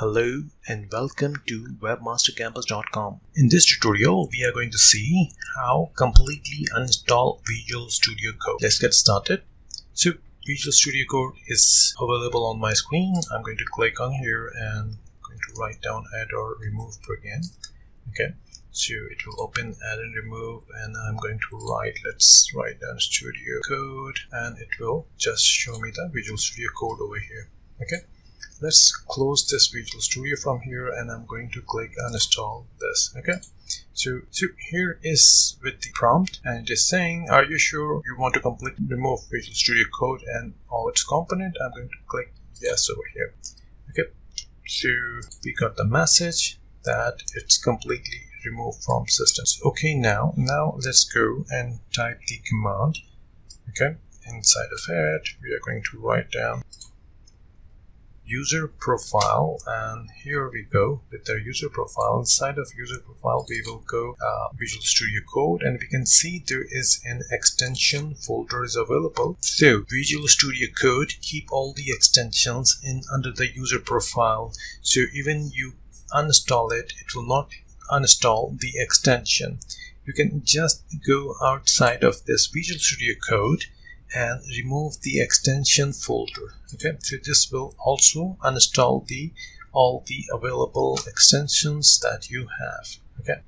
Hello and welcome to webmastercampus.com. In this tutorial, we are going to see how completely uninstall Visual Studio Code. Let's get started. So Visual Studio Code is available on my screen. I'm going to click on here and I'm going to write down add or remove program. Okay, so it will open add and remove and I'm going to write let's write down studio code and it will just show me the Visual Studio Code over here. Okay let's close this Visual Studio from here and I'm going to click uninstall this okay? So, so here is with the prompt and it is saying are you sure you want to completely remove Visual Studio Code and all its component? I'm going to click yes over here okay? So we got the message that it's completely removed from systems. Okay now now let's go and type the command okay? Inside of it we are going to write down user profile and here we go with our user profile. Inside of user profile we will go uh, Visual Studio Code and we can see there is an extension folder is available. So Visual Studio Code keep all the extensions in under the user profile. So even you uninstall it it will not uninstall the extension. You can just go outside of this Visual Studio Code and remove the extension folder. Okay so this will also uninstall the all the available extensions that you have. Okay.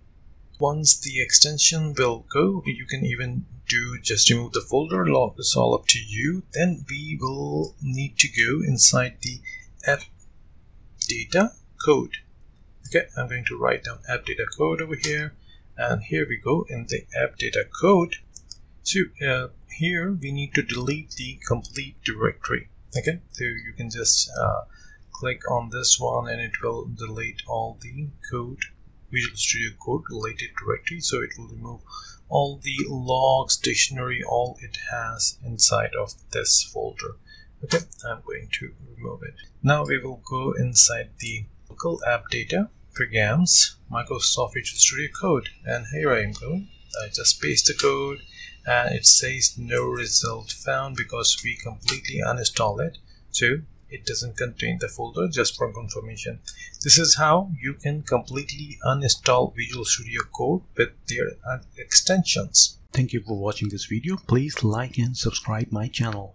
Once the extension will go you can even do just remove the folder log, it's all up to you. Then we will need to go inside the app data code. Okay i'm going to write down app data code over here. And here we go in the app data code so uh, here we need to delete the complete directory. Okay so you can just uh, click on this one and it will delete all the code Visual Studio Code related directory. So it will remove all the logs dictionary all it has inside of this folder. Okay I'm going to remove it. Now we will go inside the local app data programs Microsoft Visual Studio Code. And here I am going I just paste the code and it says no result found because we completely uninstall it so it doesn't contain the folder just for confirmation this is how you can completely uninstall Visual Studio Code with their extensions Thank you for watching this video. Please like and subscribe my channel.